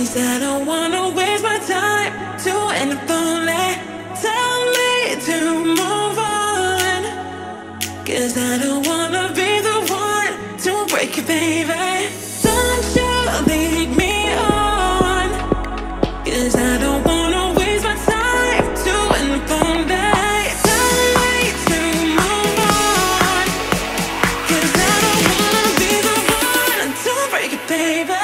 Cause I don't wanna be the one to break you, baby. Don't you lead me on. Cause I don't wanna waste my time to inform that. Tell me to move on. Cause I don't wanna be the one to break you, baby.